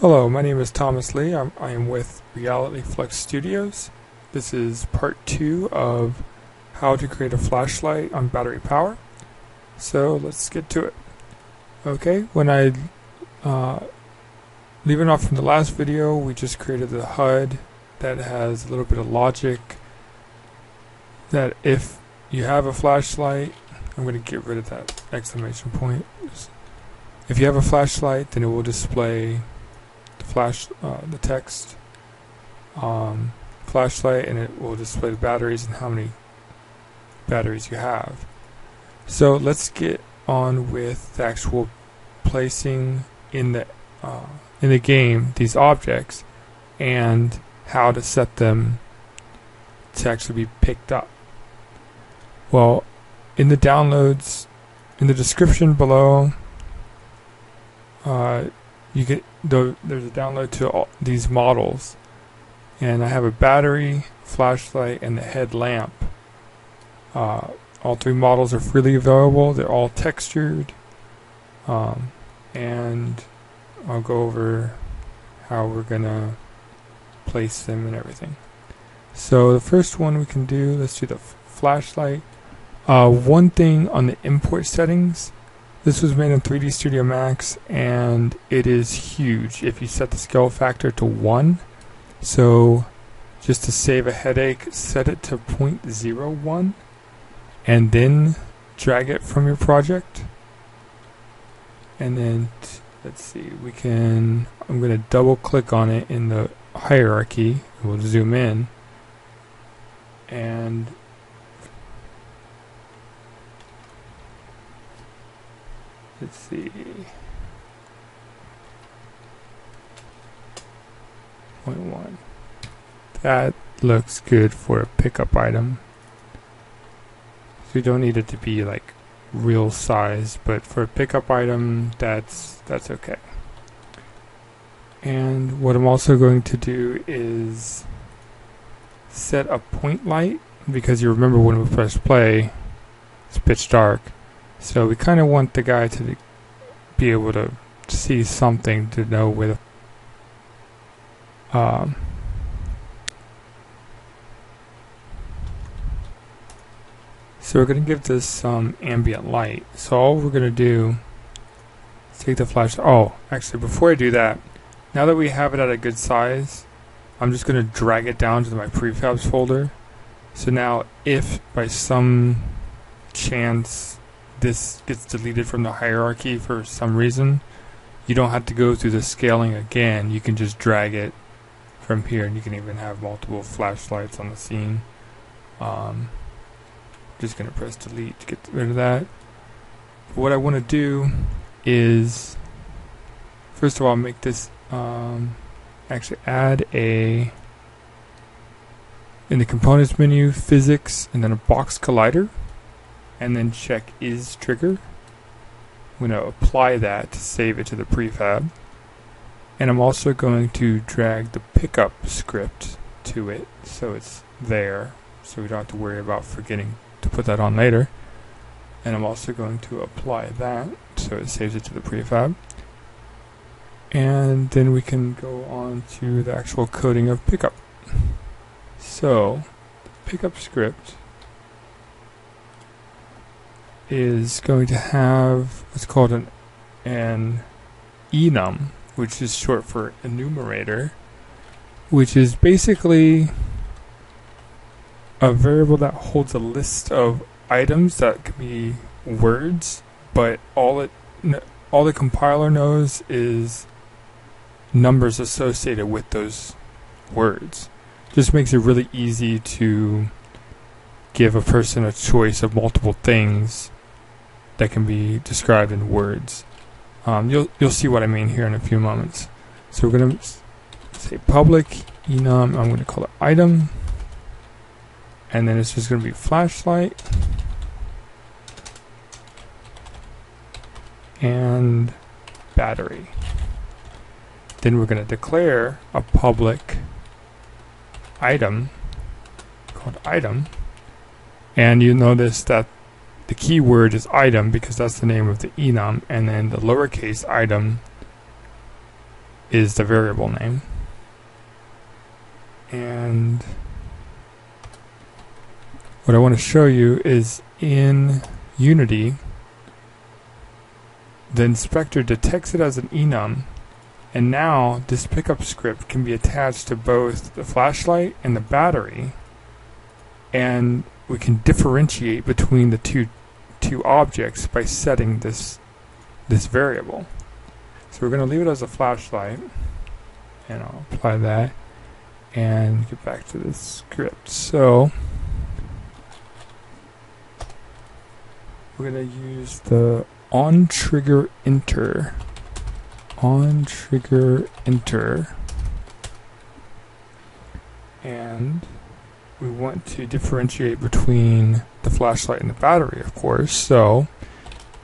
Hello, my name is Thomas Le. I'm, I am with Reality Flux Studios. This is part two of how to create a flashlight on battery power. So let's get to it. Okay, when I uh, leaving off from the last video, we just created the HUD that has a little bit of logic that if you have a flashlight, I'm going to get rid of that exclamation point. If you have a flashlight, then it will display flash uh, the text um, flashlight and it will display the batteries and how many batteries you have. So let's get on with the actual placing in the uh, in the game these objects and how to set them to actually be picked up. Well, in the downloads, in the description below, uh, you get there's a download to all these models. And I have a battery flashlight and the headlamp. Uh, all three models are freely available. They're all textured. Um, and I'll go over how we're gonna place them and everything. So the first one we can do let's do the flashlight. Uh, one thing on the import settings this was made in 3D Studio Max and it is huge if you set the scale factor to 1. So just to save a headache, set it to 0.01 and then drag it from your project. And then let's see, we can I'm going to double click on it in the hierarchy. We'll zoom in and Let's see. Point one. That looks good for a pickup item. So you don't need it to be like real size, but for a pickup item, that's that's okay. And what I'm also going to do is set a point light because you remember when we press play, it's pitch dark. So we kind of want the guy to be able to see something to know where the um, so we're going to give this some ambient light. So all we're going to do is take the flash. Oh, actually, before I do that, now that we have it at a good size, I'm just going to drag it down to my prefabs folder. So now, if by some chance this gets deleted from the hierarchy for some reason, you don't have to go through the scaling again. You can just drag it from here, and you can even have multiple flashlights on the scene. Um, just going to press delete to get rid of that. But what I want to do is, first of all, make this um, actually add a in the components menu, physics, and then a box collider and then check is trigger. I'm going to apply that to save it to the prefab. And I'm also going to drag the pickup script to it so it's there so we don't have to worry about forgetting to put that on later. And I'm also going to apply that so it saves it to the prefab. And then we can go on to the actual coding of pickup. So, pickup script is going to have what's called an, an enum, which is short for enumerator, which is basically a variable that holds a list of items that can be words, but all it all the compiler knows is numbers associated with those words. Just makes it really easy to give a person a choice of multiple things that can be described in words. Um, you'll you'll see what I mean here in a few moments. So we're going to say public enum. I'm going to call it item, and then it's just going to be flashlight and battery. Then we're going to declare a public item called item, and you notice that the keyword is item because that's the name of the enum, and then the lowercase item is the variable name. And what I want to show you is in Unity, the inspector detects it as an enum, and now this pickup script can be attached to both the flashlight and the battery, and we can differentiate between the two two objects by setting this this variable. So we're going to leave it as a flashlight, and I'll apply that, and get back to the script. So we're going to use the on trigger enter on trigger enter and we want to differentiate between the flashlight and the battery of course so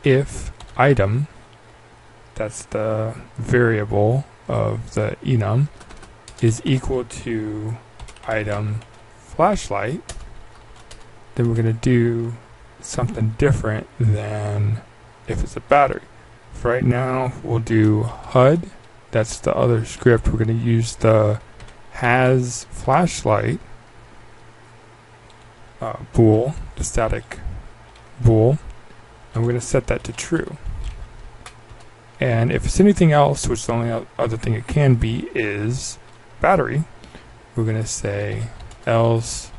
if item that's the variable of the enum is equal to item flashlight then we're going to do something different than if it's a battery. For right now, we'll do HUD. That's the other script. We're going to use the has flashlight uh, bool, the static bool, and we're going to set that to true. And if it's anything else, which the only other thing it can be is battery, we're going to say else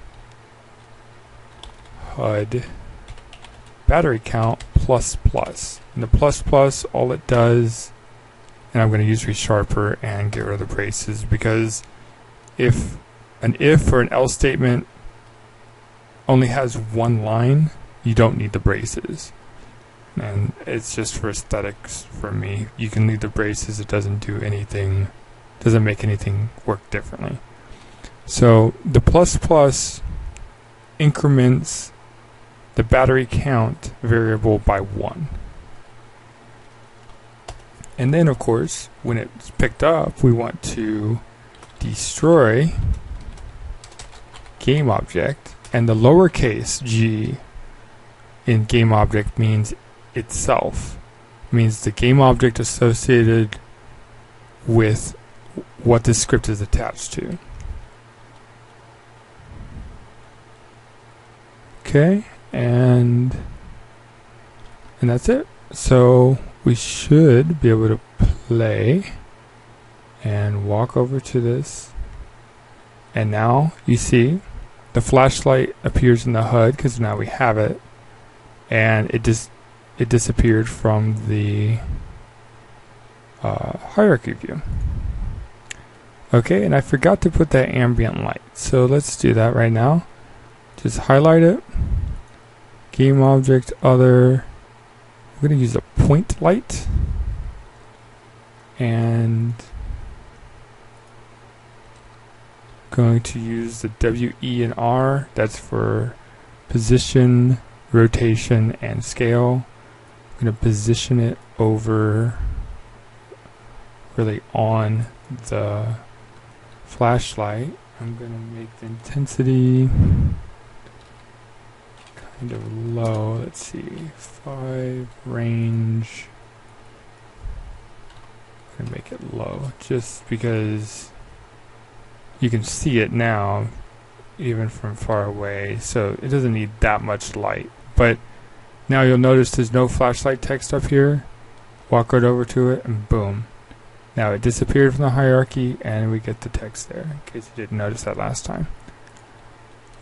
HUD battery count plus plus. And the plus plus, all it does, and I'm going to use resharper and get rid of the braces because if an if or an else statement only has one line, you don't need the braces. And it's just for aesthetics for me. You can leave the braces, it doesn't do anything, doesn't make anything work differently. So the plus plus increments the battery count variable by 1. And then, of course, when it's picked up, we want to destroy game object, and the lowercase g in game object means itself, means the game object associated with what this script is attached to. Okay, and and that's it. So we should be able to play and walk over to this. And now you see the flashlight appears in the HUD because now we have it. And it just it disappeared from the uh, hierarchy view. Okay and I forgot to put that ambient light. So let's do that right now. Just highlight it. Game object other we're going to use a point light. And going to use the W, E, and R that's for position, rotation, and scale. I'm going to position it over really on the flashlight. I'm going to make the intensity kind of low. Let's see, five range. I'm gonna make it low just because you can see it now, even from far away. So it doesn't need that much light. But now you'll notice there's no flashlight text up here. Walk right over to it, and boom. Now it disappeared from the hierarchy, and we get the text there. In case you didn't notice that last time.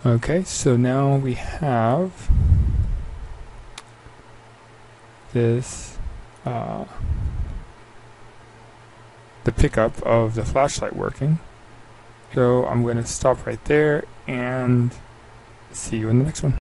Okay, so now we have this uh, the pickup of the flashlight working. So I'm going to stop right there and see you in the next one.